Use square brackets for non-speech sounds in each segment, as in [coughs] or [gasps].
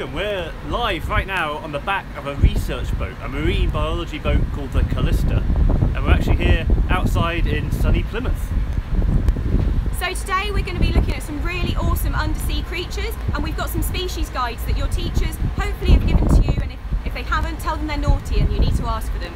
welcome. We're live right now on the back of a research boat, a marine biology boat called the Callista, and we're actually here outside in sunny Plymouth. So today we're going to be looking at some really awesome undersea creatures and we've got some species guides that your teachers hopefully have given to you and if, if they haven't, tell them they're naughty and you need to ask for them.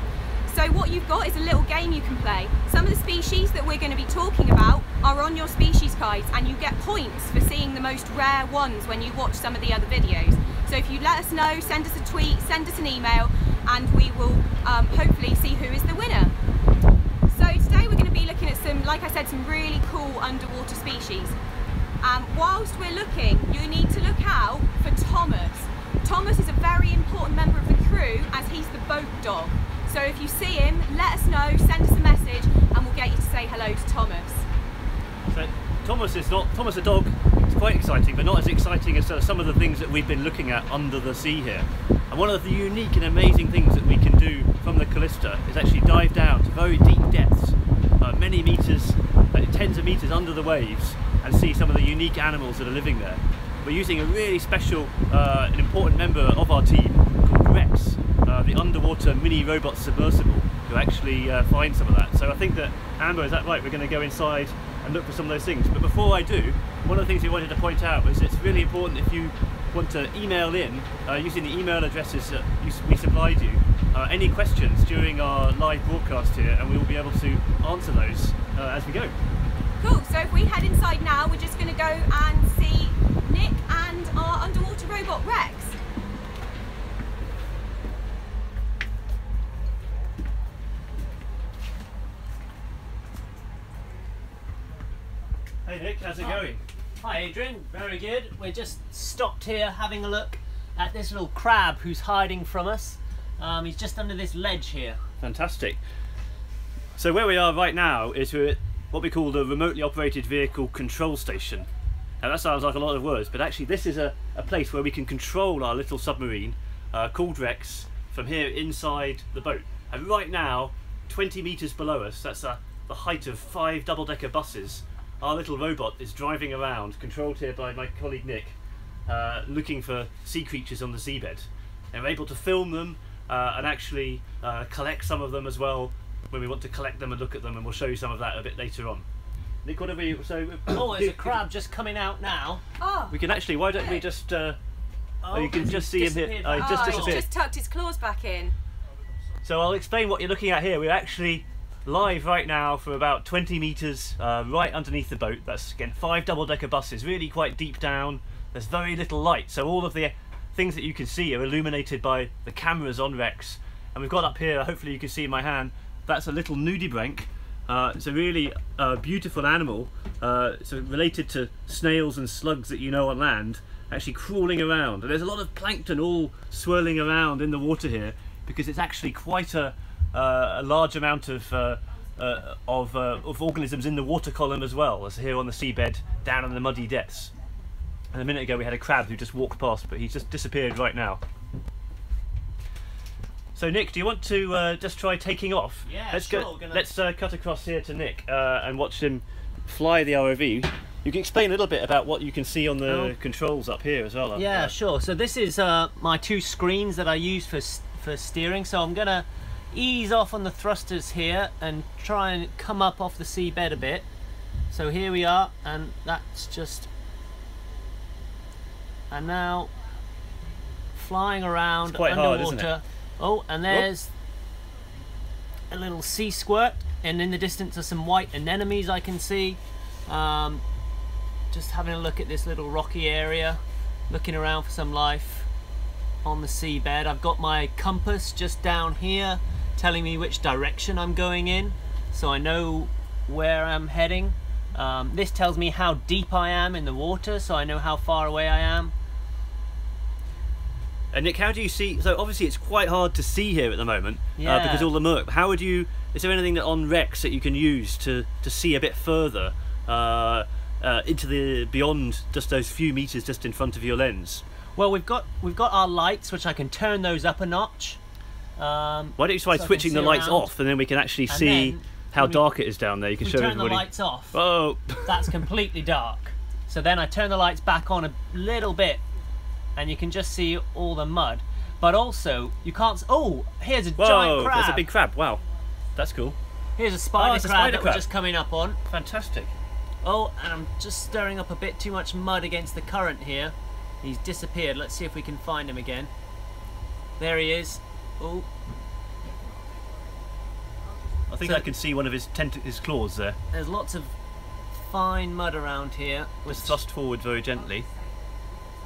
So what you've got is a little game you can play. Some of the species that we're going to be talking about are on your species guides and you get points for seeing the most rare ones when you watch some of the other videos. So if you let us know, send us a tweet, send us an email and we will um, hopefully see who is the winner. So today we're going to be looking at some, like I said, some really cool underwater species. Um, whilst we're looking, you need to look out for Thomas. Thomas is a very important member of the crew as he's the boat dog. So if you see him, let us know, send us a message and we'll get you to say hello to Thomas. Thomas is not Thomas the dog. It's quite exciting, but not as exciting as some of the things that we've been looking at under the sea here. And one of the unique and amazing things that we can do from the Callista is actually dive down to very deep depths, uh, many meters, uh, tens of meters under the waves, and see some of the unique animals that are living there. We're using a really special, uh, an important member of our team called Rex, uh, the underwater mini robot submersible, to actually uh, find some of that. So I think that Amber, is that right? We're going to go inside and look for some of those things. But before I do, one of the things we wanted to point out was it's really important if you want to email in uh, using the email addresses that we supplied you uh, any questions during our live broadcast here and we will be able to answer those uh, as we go. Cool, so if we head inside now, we're just going to go and see Nick and our underwater robot Rex. Hey Nick, how's it going? Hi Adrian, very good. We're just stopped here having a look at this little crab who's hiding from us. Um, he's just under this ledge here. Fantastic. So where we are right now is we're at what we call the remotely operated vehicle control station. Now that sounds like a lot of words, but actually this is a, a place where we can control our little submarine uh, called Rex from here inside the boat. And right now, 20 metres below us, that's uh, the height of five double-decker buses, our little robot is driving around, controlled here by my colleague Nick, uh, looking for sea creatures on the seabed. And we're able to film them uh, and actually uh, collect some of them as well when we want to collect them and look at them, and we'll show you some of that a bit later on. Nick, what have we? So, [coughs] oh, there's a [coughs] crab just coming out now. Oh. We can actually. Why don't we just? Uh, oh, you can just see him here. Oh, he just oh, disappeared. He's just tucked his claws back in. So I'll explain what you're looking at here. We're actually live right now for about 20 metres uh, right underneath the boat. That's again five double-decker buses, really quite deep down. There's very little light, so all of the things that you can see are illuminated by the cameras on Rex. And we've got up here, hopefully you can see in my hand, that's a little nudibranch. Uh, it's a really uh, beautiful animal, uh, so related to snails and slugs that you know on land, actually crawling around. And there's a lot of plankton all swirling around in the water here because it's actually quite a, a large amount of uh, uh, of, of organisms in the water column as well as here on the seabed down in the muddy depths. And a minute ago we had a crab who just walked past, but he's just disappeared right now. So Nick, do you want to uh, just try taking off? Yeah, let's sure. Go, gonna... Let's uh, cut across here to Nick uh, and watch him fly the ROV. You can explain a little bit about what you can see on the oh. controls up here as well. Yeah, sure. So this is uh, my two screens that I use for for steering. So I'm gonna ease off on the thrusters here and try and come up off the seabed a bit. So here we are, and that's just and now flying around underwater. Hard, Oh, and there's a little sea squirt, and in the distance are some white anemones I can see. Um, just having a look at this little rocky area, looking around for some life on the seabed. I've got my compass just down here telling me which direction I'm going in, so I know where I'm heading. Um, this tells me how deep I am in the water, so I know how far away I am. And Nick, how do you see? So obviously it's quite hard to see here at the moment yeah. uh, because all the murk. How would you? Is there anything that on Rex that you can use to to see a bit further uh, uh, into the beyond just those few meters just in front of your lens? Well, we've got we've got our lights, which I can turn those up a notch. Um, Why don't you try so switching the lights around. off, and then we can actually and see how we, dark it is down there. You can show turn everybody. the lights off. Oh, [laughs] that's completely dark. So then I turn the lights back on a little bit, and you can just see all the mud. But also, you can't. Oh, here's a Whoa, giant crab. there's a big crab. Wow, that's cool. Here's a spider Oh, it's a crab spider that crab. we're just coming up on. Fantastic. Oh, and I'm just stirring up a bit too much mud against the current here. He's disappeared. Let's see if we can find him again. There he is. Oh, I think So- I can see one of his tent- his claws there. there's lots of fine mud around here. Which, Just thrust forward very gently.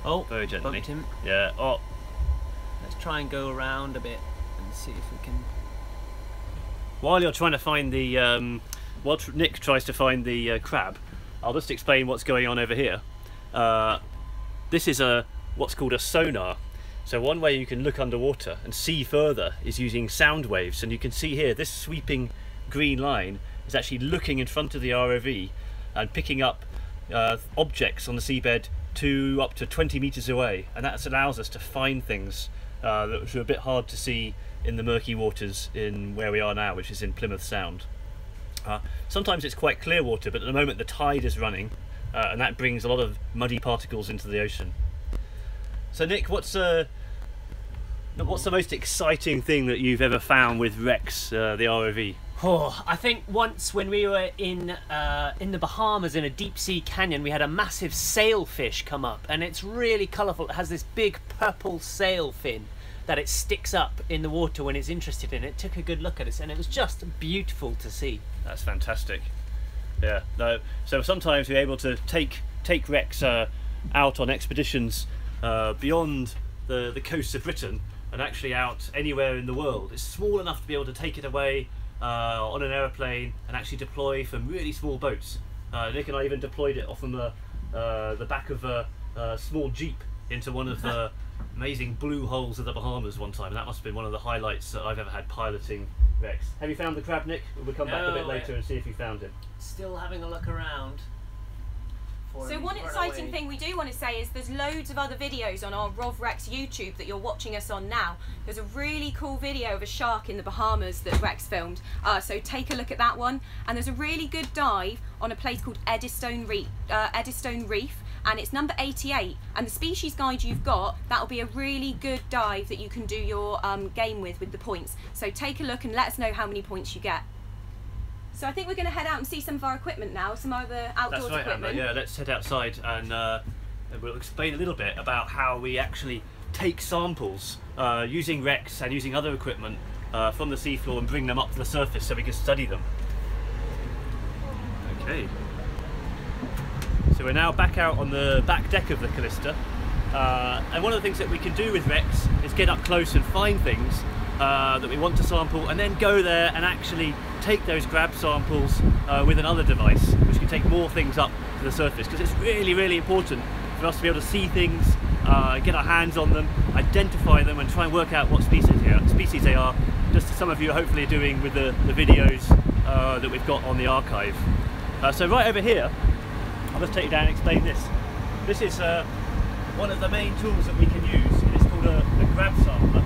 oh, Very gently. bumped him. Yeah. Oh, Let's try and go around a bit and see if we can. while you're trying to find the um, while tr- Nick tries to find the uh, crab, I'll just explain what's going on over here. Uh, this is a what's called a sonar. So one way you can look underwater and see further is using sound waves, and you can see here this sweeping green line is actually looking in front of the ROV and picking up uh, objects on the seabed to up to 20 meters away, and that allows us to find things uh, that are a bit hard to see in the murky waters in where we are now, which is in Plymouth Sound. Uh, sometimes it's quite clear water, but at the moment the tide is running, uh, and that brings a lot of muddy particles into the ocean. So, Nick, what's uh, what's the most exciting thing that you've ever found with Rex, uh, the ROV? Oh, I think once when we were in uh, in the Bahamas in a deep sea canyon, we had a massive sailfish come up, and it's really colourful. It has this big purple sail fin that it sticks up in the water when it's interested in it. Took a good look at it, and it was just beautiful to see. That's fantastic. Yeah. No. So sometimes we're able to take take Rex uh, out on expeditions uh, beyond the the coasts of Britain and actually out anywhere in the world. It's small enough to be able to take it away uh, on an aeroplane and actually deploy from really small boats. Uh, Nick and I even deployed it off from the uh, the back of a, a small jeep into one of the [laughs] amazing blue holes of the Bahamas one time. And that must have been one of the highlights that I've ever had piloting Rex. Have you found the crab, Nick? We'll come back a bit later and see if you found him. Still having a look around. So one exciting thing we do want to say is there's loads of other videos on our RovRex YouTube that you're watching us on now. There's a really cool video of a shark in the Bahamas that Rex filmed. Uh, so take a look at that one. And there's a really good dive on a place called Eddystone Reef, uh, Eddystone Reef and it's number 88 and the species guide you've got that'll be a really good dive that you can do your um, game with with the points so take a look and let us know how many points you get so I think we're going to head out and see some of our equipment now some other outdoors That's right, Amber. equipment Yeah, let's head outside and uh, and we'll explain a little bit about how we actually take samples uh, using Rex and using other equipment uh, from the seafloor and bring them up to the surface so we can study them. Okay. So we're now back out on the back deck of the Callista, uh, and one of the things that we can do with Rex is get up close and find things uh, that we want to sample, and then go there and actually take those grab samples uh, with another device, which can take more things up to the surface. Because it's really, really important for us to be able to see things, uh, get our hands on them, identify them, and try and work out what species they are. Species they are. Just as some of you are hopefully doing with the, the videos uh, that we've got on the archive. Uh, so right over here, I'll just take you down and explain this. This is uh, one of the main tools that we can use. It's called a, a grab sampler,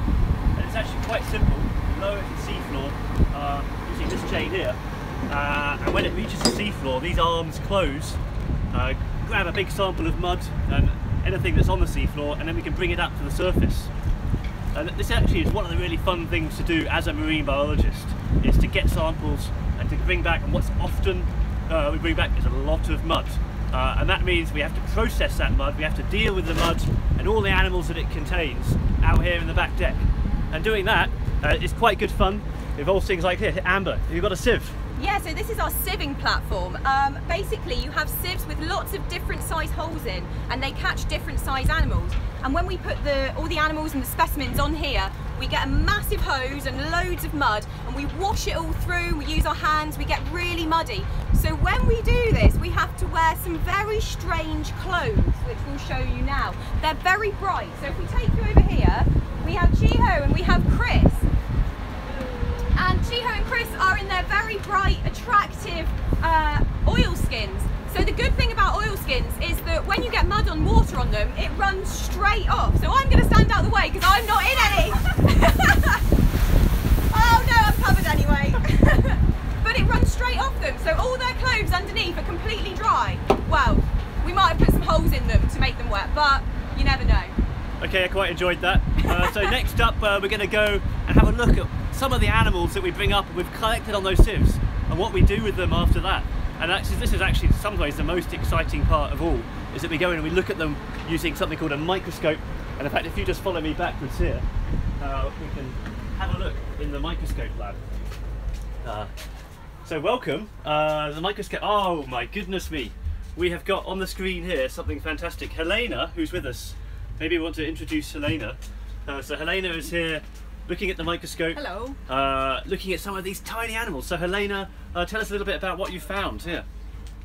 quite simple. Lower it to the seafloor uh, using this chain here, uh, and when it reaches the seafloor, these arms close. Uh, grab a big sample of mud and anything that's on the seafloor, and then we can bring it up to the surface. And this actually is one of the really fun things to do as a marine biologist, is to get samples and to bring back, and what's often uh, we bring back is a lot of mud. Uh, and that means we have to process that mud, we have to deal with the mud and all the animals that it contains out here in the back deck. And doing that uh, is quite good fun. It involves things like here, Amber, have you got a sieve? Yeah, so this is our sieving platform. Um, basically, you have sieves with lots of different size holes in, and they catch different size animals. And when we put the all the animals and the specimens on here, we get a massive hose and loads of mud, and we wash it all through. We use our hands. We get really muddy. So when we do this, we have to wear some very strange clothes, which we'll show you now. They're very bright. So if we take you over here, we have Chiho and we have Cris. And Chiho and Cris are in their very bright, attractive uh, oil skins. So the good thing about oil skins is that when you get mud on water on them, it runs straight off. So I'm going to stand out the way because I'm not in any. [laughs] oh no, I'm covered anyway. [laughs] but it runs straight off them. So all their clothes underneath are completely dry. Well, we might have put some holes in them to make them wet, but you never know. Okay, I quite enjoyed that. Uh, so [laughs] next up, uh, we're going to go and have a look at some of the animals that we bring up and we've collected on those sieves and what we do with them after that. And actually, this is actually in some ways the most exciting part of all, is that we go in and we look at them using something called a microscope. And in fact, if you just follow me backwards here, uh, we can have a look in the microscope lab. Uh, so welcome, uh, the microscope. Oh my goodness me. We have got on the screen here something fantastic. Helena, who's with us, maybe we want to introduce Helena. Uh, so Helena is here looking at the microscope. Hello. Uh, looking at some of these tiny animals. So Helena, uh, tell us a little bit about what you found here.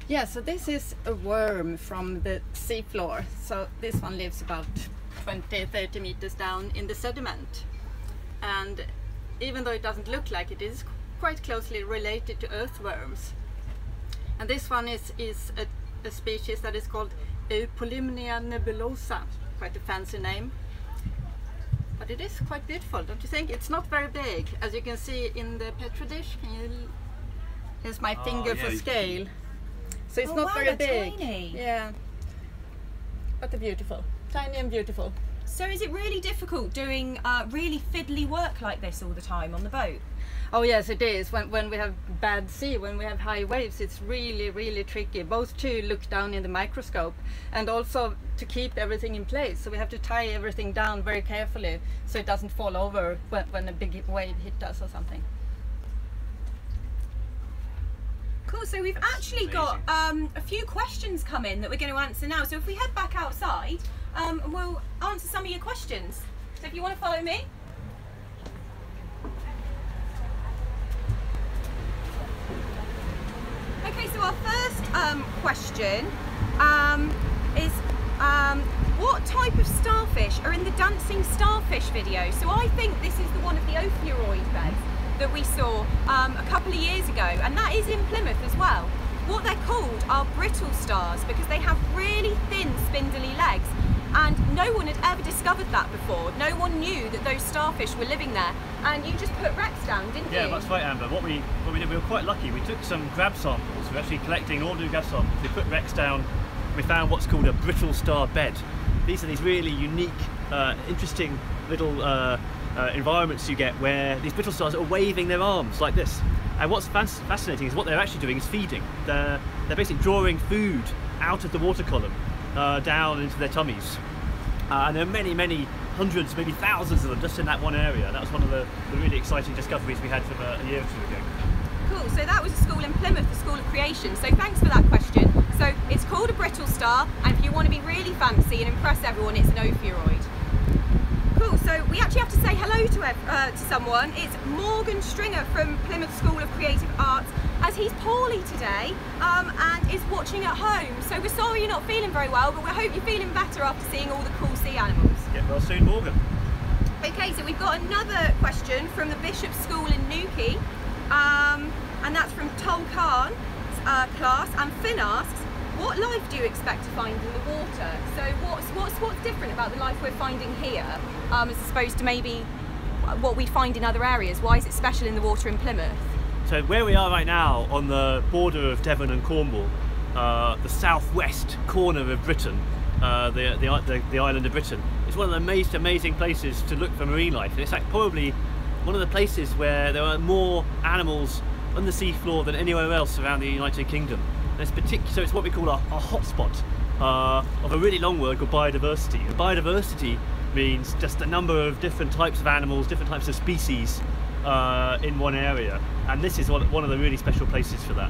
Yeah, so this is a worm from the seafloor. So this one lives about 20, 30 meters down in the sediment. And even though it doesn't look like it, it is quite closely related to earthworms. And this one is, is a, a species that is called Eupolymnia nebulosa, quite a fancy name. But it is quite beautiful, don't you think? It's not very big, as you can see in the petri dish. Can you? Here's my Oh, finger yeah, for you- scale. So it's Oh, not wow, very they're big. tiny. Yeah. But they're beautiful. Tiny and beautiful. So is it really difficult doing uh, really fiddly work like this all the time on the boat? Oh yes, it is. When when we have bad sea, when we have high waves, it's really really tricky. Both to look down in the microscope and also to keep everything in place. So we have to tie everything down very carefully so it doesn't fall over when, when a big wave hit us or something. Cool. So we've That's actually got um, a few questions come in that we're going to answer now. So if we head back outside, um, we'll answer some of your questions. So if you want to follow me. Okay, so our first um, question um, is um, what type of starfish are in the dancing starfish video? So I think this is the one of the ophiuroid beds that we saw um, a couple of years ago, and that is in Plymouth as well. What they're called are brittle stars because they have really thin, spindly legs, and no one had ever discovered that before. No one knew that those starfish were living there, and you just put Rex down, didn't Yeah, you? Yeah, that's right, Amber. What we what we did, we were quite lucky. We took some grab samples. We're actually collecting all new grab samples. We put Rex down. We found what's called a brittle star bed. These are these really unique, uh, interesting little uh, uh, environments you get where these brittle stars are waving their arms like this. And what's fasc- fascinating is what they're actually doing is feeding. They're they're basically drawing food out of the water column uh, down into their tummies. Uh, and there are many, many hundreds, maybe thousands of them just in that one area. That was one of the, the really exciting discoveries we had from a, a year or two ago. Cool, so that was a school in Plymouth, the School of Creation. So thanks for that question. So it's called a brittle star, and if you want to be really fancy and impress everyone, it's an ophiuroid. Cool, so we actually have to say hello to, uh, to someone. It's Morgan Stringer from Plymouth School of Creative Arts, as he's poorly today um, and is watching at home. So we're sorry you're not feeling very well, but we hope you're feeling better after seeing all the cool sea animals. Get well soon, Morgan. Okay, so we've got another question from the Bishop School in Newquay, um, and that's from Tom Khan's uh, class. And Finn asks, "What life do you expect to find in the water?" So, what's what's what's different about the life we're finding here, um, as opposed to maybe what we find in other areas? Why is it special in the water in Plymouth? So where we are right now, on the border of Devon and Cornwall, uh, the southwest corner of Britain, uh, the, the, the, the island of Britain, it's one of the most amazing places to look for marine life. And it's like probably one of the places where there are more animals on the seafloor than anywhere else around the United Kingdom. It's particular, so it's what we call a, a hotspot uh, of a really long word called biodiversity. And biodiversity means just a number of different types of animals, different types of species uh, in one area, and this is one, of the really special places for that.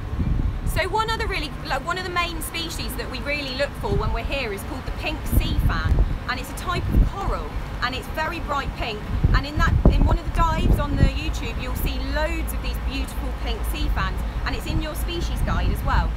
So one other really, like one of the main species that we really look for when we're here is called the pink sea fan, and it's a type of coral, and it's very bright pink. And in that, in one of the dives on the YouTube, you'll see loads of these beautiful pink sea fans, and it's in your species guide as well.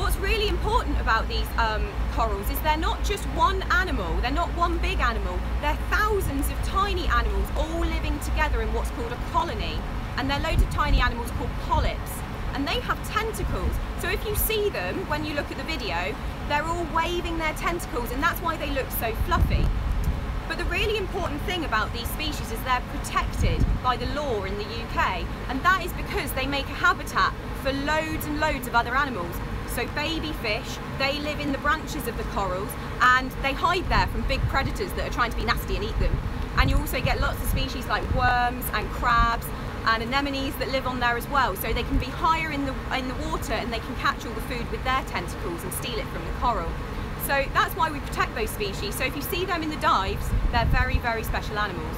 What's really important about these um, corals is they're not just one animal, they're not one big animal, they're thousands of tiny animals all living together in what's called a colony. And they're loads of tiny animals called polyps. And they have tentacles. So if you see them when you look at the video, they're all waving their tentacles, and that's why they look so fluffy. But the really important thing about these species is they're protected by the law in the UK, and that is because they make a habitat for loads and loads of other animals. So baby fish, they live in the branches of the corals and they hide there from big predators that are trying to be nasty and eat them. And you also get lots of species like worms and crabs and anemones that live on there as well. So they can be higher in the in the water and they can catch all the food with their tentacles and steal it from the coral. So that's why we protect those species. So if you see them in the dives, they're very, very special animals.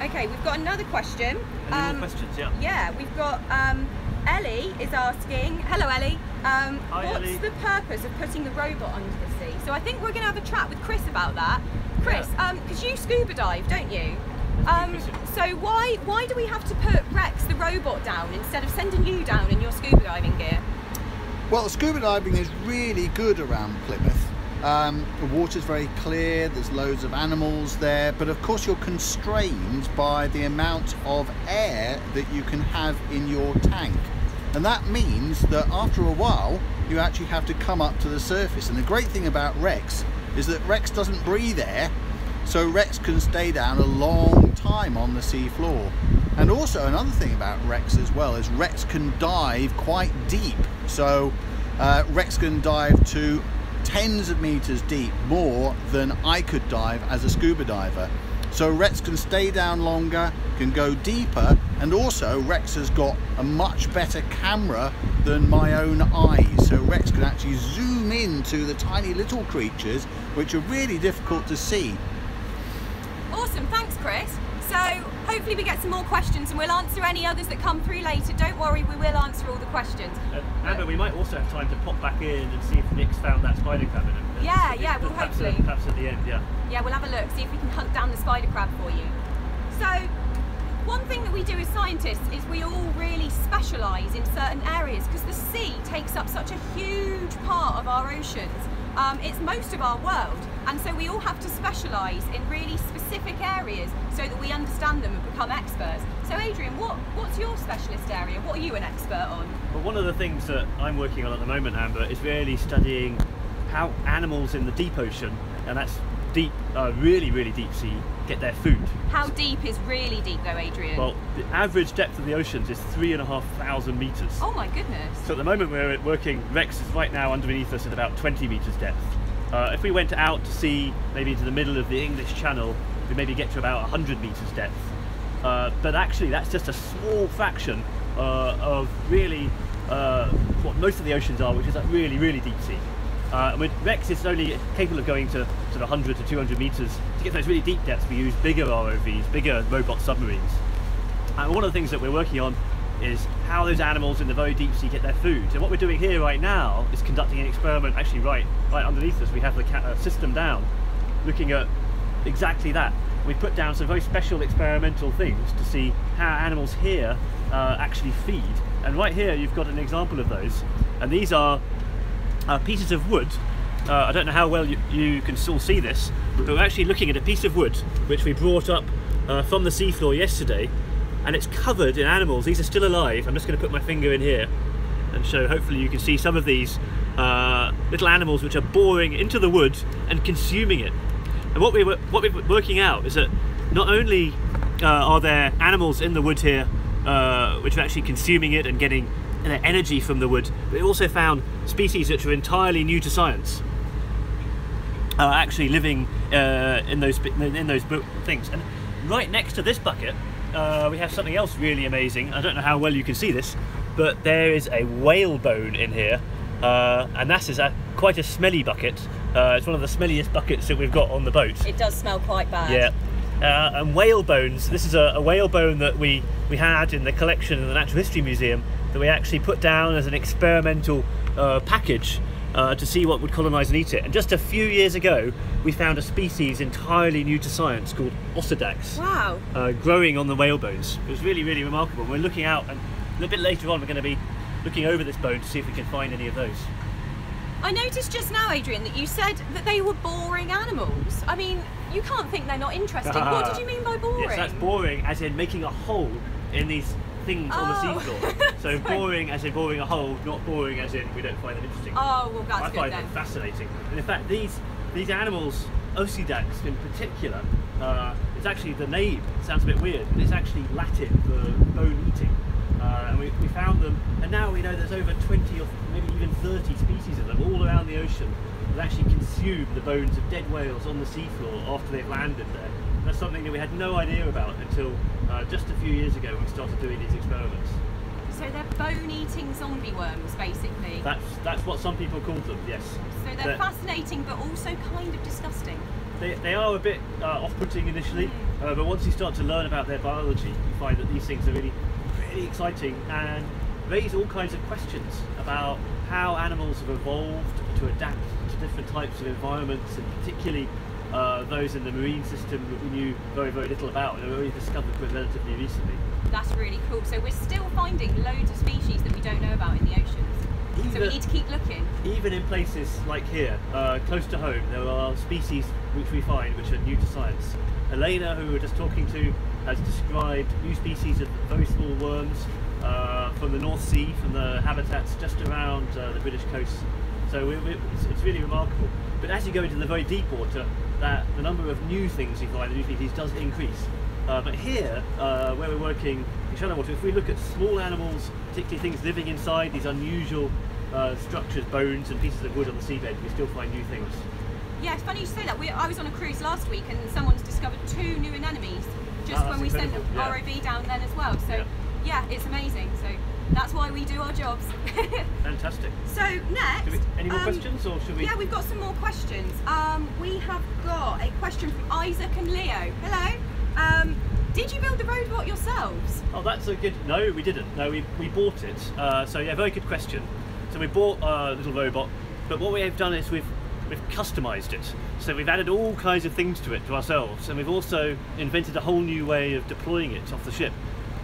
Okay, we've got another question. Any Um, more questions? Yeah. yeah, we've got um, Ellie is asking. Hello, Ellie. Um, Hi, what's Ellie. the purpose of putting the robot under the sea? So I think we're going to have a chat with Cris about that. Cris, Yeah. because you scuba dive, don't you? Um, so why why do we have to put Rex the robot down instead of sending you down in your scuba diving gear? Well, scuba diving is really good around Plymouth. Um, the water's very clear, there's loads of animals there, but of course you're constrained by the amount of air that you can have in your tank. And that means that after a while, you actually have to come up to the surface. And the great thing about Rex is that Rex doesn't breathe air, so Rex can stay down a long time on the sea floor. And also another thing about Rex as well is Rex can dive quite deep. So uh, Rex can dive to tens of meters deep, more than I could dive as a scuba diver. So Rex can stay down longer, can go deeper, and also Rex has got a much better camera than my own eyes. So Rex can actually zoom into the tiny little creatures, which are really difficult to see. Awesome, thanks, Cris. So hopefully we get some more questions and we'll answer any others that come through later. Don't worry, we will answer all the questions. Uh, Amber, we might also have time to pop back in and see if Nick's found that spider crab. in it. Uh, Yeah, if- yeah, well, perhaps, hopefully. Uh, perhaps at the end, yeah. Yeah, we'll have a look, see if we can hunt down the spider crab for you. So, one thing that we do as scientists is we all really specialise in certain areas because the sea takes up such a huge part of our oceans. Um, it's most of our world, and so we all have to specialise in really specific areas so that we understand them and become experts. So, Adrian, what, what's your specialist area? What are you an expert on? Well, one of the things that I'm working on at the moment, Amber, is really studying how animals in the deep ocean, and that's deep, uh, really, really deep sea, get their food. How deep is really deep, though, Adrian? Well, the average depth of the oceans is three and a half thousand meters. oh my goodness. So at the moment we're working, Rex is right now underneath us at about 20 metres depth. Uh, if we went out to sea, maybe into the middle of the English Channel, we maybe get to about 100 metres depth. Uh, but actually that's just a small fraction uh, of really uh, what most of the oceans are, which is like really, really deep sea. Uh, and with Rex it's only capable of going to sort of 100 to 200 metres. To get those really deep depths, we use bigger ROVs, bigger robot submarines. And one of the things that we're working on is how those animals in the very deep sea get their food. And what we're doing here right now is conducting an experiment. Actually, right, right underneath us, we have the uh, system down, looking at exactly that. We put down some very special experimental things to see how animals here uh, actually feed. And right here, you've got an example of those. And these are uh, pieces of wood. Uh, I don't know how well you, you can still see this, but we're actually looking at a piece of wood which we brought up uh, from the seafloor yesterday, and it's covered in animals. These are still alive. I'm just going to put my finger in here and show. Hopefully, you can see some of these uh, little animals which are boring into the wood and consuming it. And what we were what we were working out is that not only uh, are there animals in the wood here uh, which are actually consuming it and getting energy from the wood, but we also found species which are entirely new to science. Uh, actually living uh, in those in those things, and right next to this bucket, uh, we have something else really amazing. I don't know how well you can see this, but there is a whale bone in here, uh, and that is a, quite a smelly bucket. Uh, it's one of the smelliest buckets that we've got on the boat. It does smell quite bad. Yeah. Uh, and whale bones. This is a, a whale bone that we, we had in the collection in the Natural History Museum that we actually put down as an experimental uh, package uh, to see what would colonise and eat it. And just a few years ago, we found a species entirely new to science called Osedax Wow. uh, growing on the whale bones. It was really, really remarkable. We're looking out, and a little bit later on, we're going to be looking over this bone to see if we can find any of those. I noticed just now, Adrian, that you said that they were boring animals. I mean, you can't think they're not interesting. what did you mean by boring? Yes, that's boring, as in making a hole in these things on the Oh. seafloor. [laughs] So boring as in boring a hole, not boring as in we don't find them interesting. Oh, well, that's I good find then. them fascinating. And in fact, these these animals, Osedax in particular, uh, it's actually the name sounds a bit weird, but it's actually Latin for bone eating. uh, and we, we found them. And now we know there's over 20 or maybe even 30 species of them all around the ocean that actually consume the bones of dead whales on the seafloor after they've landed there. That's something that we had no idea about until uh, just a few years ago when we started doing these experiments. So they're bone-eating zombie worms, basically. That's that's what some people call them. Yes. so they're They're- fascinating, but also kind of disgusting. They, they are a bit uh, off-putting initially, uh, but once you start to learn about their biology, you find that these things are really, really exciting and raise all kinds of questions about how animals have evolved to adapt to different types of environments, and particularly uh, those in the marine system that we knew very, very little about and were only discovered relatively recently. That's really cool. So we're still finding loads of species that we don't know about in the oceans. So we need to keep looking. Even in places like here, uh, close to home, there are species which we find which are new to science. Elena, who we were just talking to, has described new species of very small worms uh, from the North Sea, from the habitats just around uh, the British coast. So we, we, it's, it's really remarkable. But as you go into the very deep water, that the number of new things you find, the new species, does increase. Uh, but here, uh, where we're working in shallow water, if we look at small animals, particularly things living inside these unusual uh, structures, bones and pieces of wood on the seabed, we still find new things. Yeah, it's funny you say that. We, I was on a cruise last week and someone's discovered two new anemones just Oh, when we sent incredible, yeah. ROV down then as well. So Yeah. yeah. it's amazing. So that's why we do our jobs. [laughs] Fantastic. so next, we, any more um, questions, or should we? Yeah, we've got some more questions. Um, we have got a question from Isaac and Leo. Hello. Um, did you build the robot yourselves? Oh, that's a good. No, we didn't. No, we, we bought it. Uh, so yeah, very good question. So we bought a little robot, but what we have done is we've we've customised it. So we've added all kinds of things to it to ourselves, and we've also invented a whole new way of deploying it off the ship.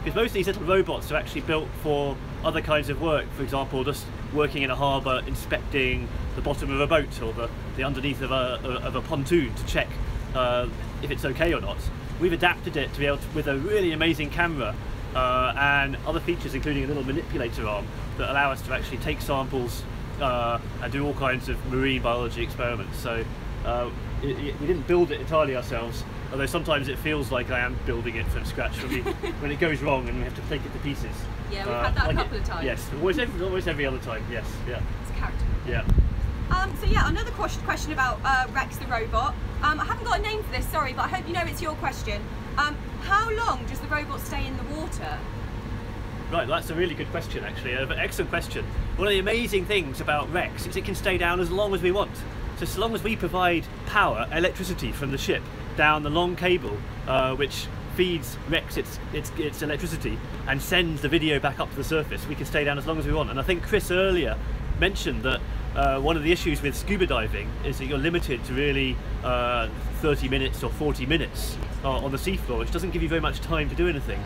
Because most of these little robots are actually built for other kinds of work. For example, just working in a harbour, inspecting the bottom of a boat or the, the underneath of a, of a pontoon to check uh, if it's okay or not. We've adapted it to be able to, with a really amazing camera uh, and other features, including a little manipulator arm that allow us to actually take samples uh, and do all kinds of marine biology experiments. So uh, it, it- we didn't build it entirely ourselves, although sometimes it feels like I am building it from scratch when, we, [laughs] when it goes wrong and we have to take it to pieces. Yeah, we've had that a couple it- of times. Yes, almost every, almost every other time. Yes, yeah, It's a character. yeah. Um, so yeah, another question, question about uh, Rex the robot. Um, I haven't got a name for this, sorry, but I hope you know it's your question. Um, how long does the robot stay in the water? Right, that's a really good question, actually. An excellent question. One of the amazing things about Rex is it can stay down as long as we want. So, as long as we provide power, electricity from the ship down the long cable, uh, which feeds Rex its, its, its electricity and sends the video back up to the surface, we can stay down as long as we want. And I think Cris earlier mentioned that uh, one of the issues with scuba diving is that you're limited to really uh, 30 minutes or 40 minutes uh, on the seafloor, which doesn't give you very much time to do anything.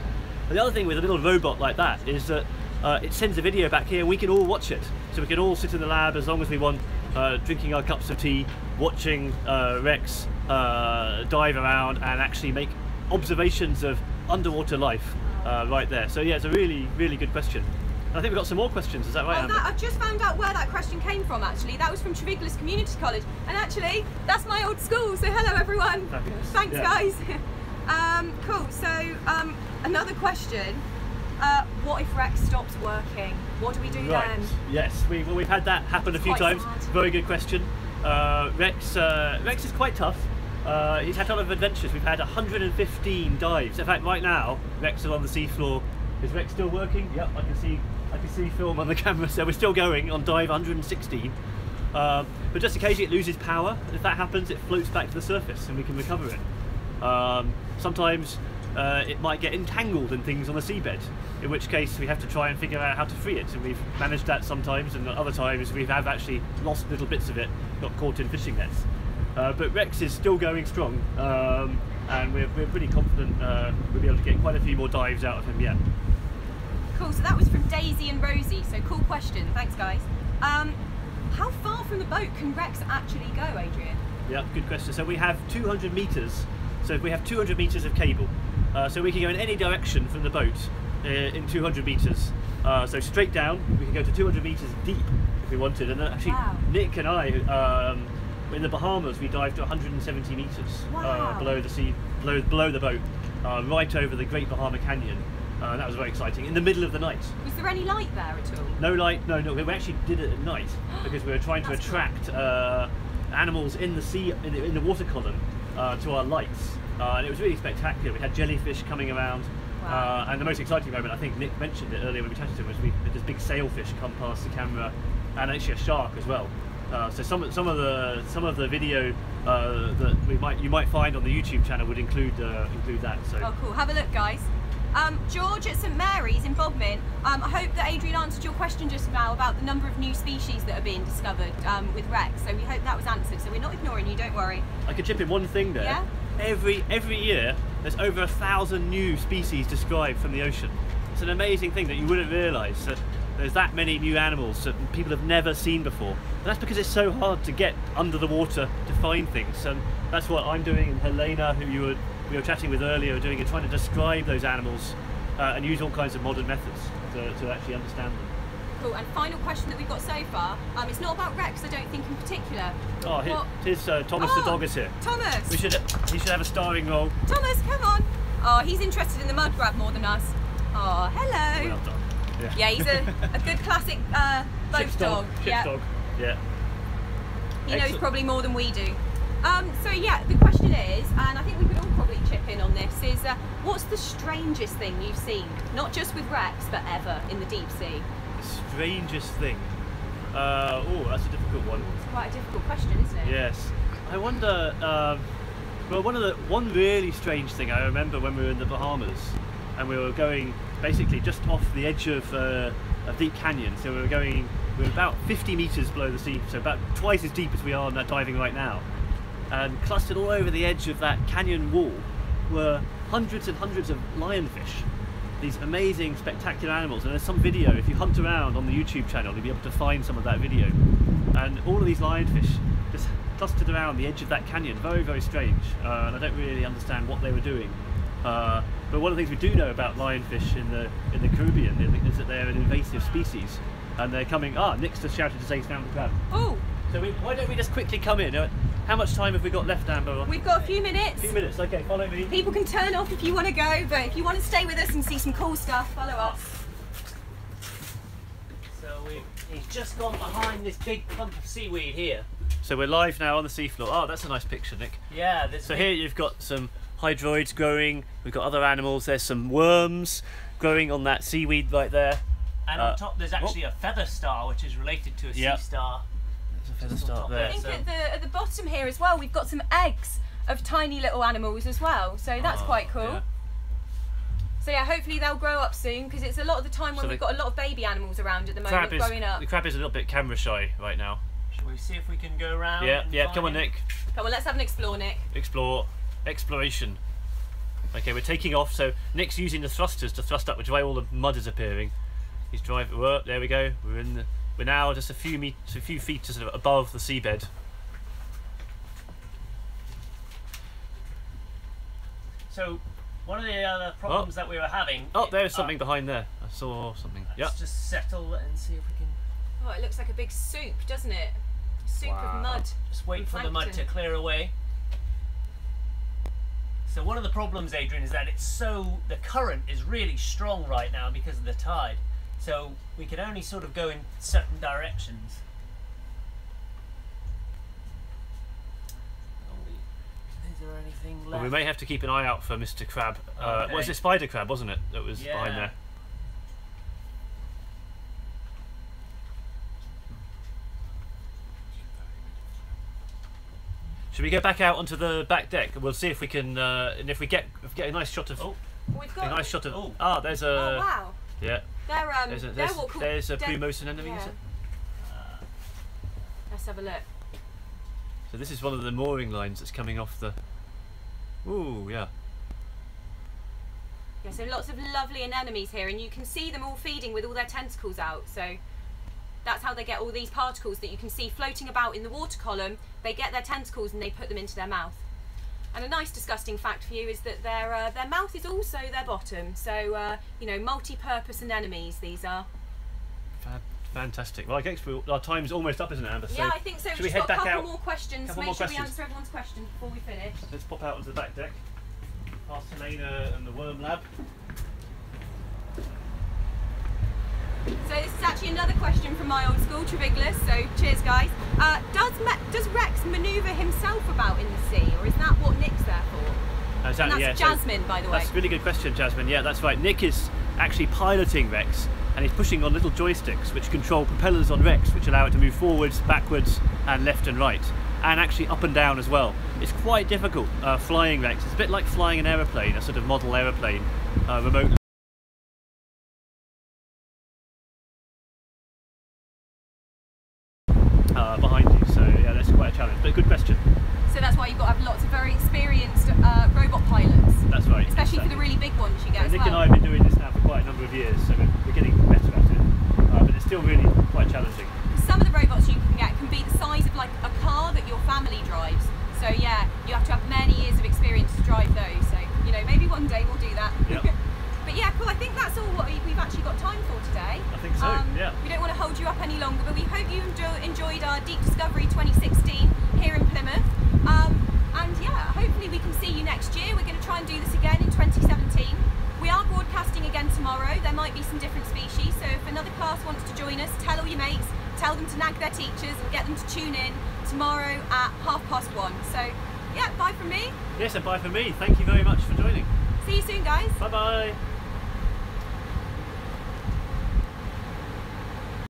And the other thing with a little robot like that is that uh, it sends a video back here we can all watch it. So we can all sit in the lab as long as we want, uh, drinking our cups of tea, watching uh, Rex uh, dive around and actually make observations of underwater life uh, right there. So yeah, it's a really, really good question. I think we've got some more questions, is that right, Oh, that, I've just found out where that question came from actually. That was from Treviglas Community College. And actually, that's my old school, so hello everyone. Fabulous. Thanks Yeah. guys. [laughs] um, cool, so um, another question. Uh, what if Rex stops working? What do we do Right. then? Yes, we, well, we've had that happen a few times. sad. Very good question. Uh, Rex, uh, Rex is quite tough. Uh, he's had a lot of adventures. We've had 115 dives. In fact, right now, Rex is on the seafloor. Is Rex still working? Yep, I can see. I can see film on the [laughs] camera. So we're still going on dive 116. Um, but just occasionally it loses power. If that happens, it floats back to the surface, and we can recover it. Um, sometimes uh, it might get entangled in things on the seabed, in which case we have to try and figure out how to free it. And we've managed that sometimes, and other times we have actually lost little bits of it, got caught in fishing nets. Uh, but Rex is still going strong, um, and we're, we're pretty confident uh, we'll be able to get quite a few more dives out of him yet. Cool, so that was from Daisy and Rosie, so cool question. Thanks guys. Um, how far from the boat can Rex actually go, Adrian? Yeah, good question. So we have 200 meters. So we have 200 meters of cable. Uh, so we can go in any direction from the boat uh, in 200 meters. Uh, so straight down, we can go to 200 meters deep if we wanted. And then actually, Wow. Nick and I, um, in the Bahamas, we dived to 170 meters Wow. uh, below the sea, below, below the boat, uh, right over the Great Bahama Canyon. Uh, that was very exciting. In the middle of the night. Was there any light there at all? No light, no, no. We actually did it at night [gasps] because we were trying to cool. attract uh, animals in the sea, in the, in the water column, uh, to our lights, uh, and it was really spectacular. We had jellyfish coming around, Wow. uh, and the most exciting moment, I think Nick mentioned it earlier when we chatted to him, was we this big sailfish come past the camera, and actually a shark as well. Uh, so some some of the some of the video uh, that we might you might find on the YouTube channel would include uh, include that. So Oh, cool. Have a look, guys. Um, George at St Mary's in Bodmin. Um, I hope that Adrian answered your question just now about the number of new species that are being discovered um, with Rex. So we hope that was answered. So we're not ignoring you. Don't worry. I could chip in one thing there. Yeah? Every every year, there's over a thousand new species described from the ocean. It's an amazing thing that you wouldn't realise that there's that many new animals that people have never seen before. And that's because it's so hard to get under the water to find things. And that's what I'm doing, and Helena, who you were we were chatting with earlier, are doing, and trying to describe those animals uh, and use all kinds of modern methods to, to actually understand them. And final question that we've got so far. Um, it's not about Rex, I don't think in particular. Oh, here, here's uh, Thomas Oh, the dog is here. Thomas. We should he should have a starring role. Thomas, come on. Oh, he's interested in the mud grab more than us. Oh, hello. Well done. Yeah, he's a, a good classic uh, boat Ship's dog. Ship's yeah. dog. Yeah. He knows probably more than we do. Um, so yeah, the question is, and I think we could all probably chip in on this, is uh, what's the strangest thing you've seen, not just with Rex, but ever in the deep sea? Strangest thing. Uh, oh, that's a difficult one. It's quite a difficult question, isn't it? Yes. I wonder. Um, well, one of the one really strange thing I remember when we were in the Bahamas, and we were going basically just off the edge of uh, a deep canyon. So we were going. We were about 50 meters below the sea, so about twice as deep as we are now diving right now. And clustered all over the edge of that canyon wall were hundreds and hundreds of lionfish. These amazing, spectacular animals. And there's some video, if you hunt around on the YouTube channel, you'll be able to find some of that video. And all of these lionfish just clustered around the edge of that canyon. Very, very strange. Uh, and I don't really understand what they were doing. Uh, but one of the things we do know about lionfish in the in the Caribbean is that they're an invasive species, and they're coming. Ah, Nick's just shouted to say he's found the crab. Oh, So we, why don't we just quickly come in? How much time have we got left, Amber? we've got a few minutes. A few minutes. Okay, follow me. People can turn off if you want to go, but if you want to stay with us and see some cool stuff, follow us. So we, he's just gone behind this big clump of seaweed here. So we're live now on the seafloor. Oh, that's a nice picture, Nick. Yeah, this So big- here you've got some hydroids growing. We've got other animals. There's some worms growing on that seaweed right there. and uh, on top there's actually a feather star, which is related to a Yeah. sea star. There's a feather Just on start there. I think So- at the, at the bottom here as well, we've got some eggs of tiny little animals as well, so that's Oh, quite cool. yeah. So yeah, hopefully they'll grow up soon because it's a lot of the time when So we've got a lot of baby animals around at the moment Crab is growing up. the crab is a little bit camera shy right now. Shall we see if we can go around? Yeah, and yeah. Come on. Nick. Come on, let's have an explore, Nick. Explore, exploration. Okay, we're taking off. So Nick's using the thrusters to thrust up, which is why all the mud is appearing. He's driving. Whoa, there we go. We're in. The, we're now just a few meters, a few feet sort of above the seabed. So one of the other problems that we were having. Oh, there's uh, something behind there. I saw something. Yeah. Let's just settle and see if we can Oh, it looks like a big soup, doesn't it? Soup Wow. of mud. just wait for the mud to clear away. So one of the problems, Adrian, is that it's so the current is really strong right now because of the tide. So we can only sort of go in certain directions. We- Is there anything left? Well, we may have to keep an eye out for Mr. Crab. Uh, Okay. Was it spider crab, wasn't it? That was behind there. Should we go back out onto the back deck? We'll see if we can, uh, and if we get if we get a nice shot of Oh, We've a nice shot of. Oh. Ah, there's a oh wow, yeah. They're um, There's a they're what called there's a Plumose anemone. Is Yeah. it? Let's have a look. So this is one of the mooring lines that's coming off the. Ooh, yeah. Yeah, so lots of lovely anemones here, and you can see them all feeding with all their tentacles out. So that's how they get all these particles that you can see floating about in the water column. They get their tentacles and they put them into their mouth. And a nice disgusting fact for you is that their uh, their mouth is also their bottom. So uh, you know, multi-purpose anemones these are. Fab- fantastic. Well, I guess we, our time's almost up, isn't it, Amber? yeah, I think so. should We've we head got a back couple out? more questions. Couple Make more sure questions. we answer everyone's questions before we finish. Let's pop out onto the back deck. Past Helena and the Worm Lab. So this is actually another question from my old school, Treviglas. So cheers, guys. Uh, does does Rex manoeuvre himself about in the sea, or is that what Nick's there for? Exactly, and yeah, that's so- Jasmine, by the way. That's a really good question, Jasmine. Yeah, that's right. Nick is actually piloting Rex and he's pushing on little joysticks which control propellers on Rex, which allow it to move forwards, backwards, and left and right, and actually up and down as well. It's quite difficult uh, flying Rex. It's a bit like flying an aeroplane, a sort of model aeroplane, uh, remotely. Uh, behind you, so yeah, that's quite a challenge. But a good question. So that's why you've got to have lots of very experienced uh, robot pilots, That's right. especially for the really big ones you get So Nick well. and I have been doing this now for quite a number of years, so we're, getting better at it. Uh, but it's still really quite challenging. Some of the robots you can get can be the size of like a car that your family drives. So yeah, you have to have many years of experience to drive those. So you know, maybe one day we'll do that. Yep. [laughs] but yeah, cool. I think that's all what we- we've actually got time for today. I think so, yeah. We don't want to hold you up any longer, but we hope you enjo- enjoyed our Deep Discovery 2016 here in Plymouth. Um, and yeah, hopefully we can see you next year. We're going to try and do this again in 2017. We are broadcasting again tomorrow. There might be some different species, so if another class wants to join us, tell all your mates, tell them to nag their teachers and get them to tune in tomorrow at half past one. So yeah, bye from me. Yes, and bye from me. Thank you very much for joining. See you soon, guys. Bye bye.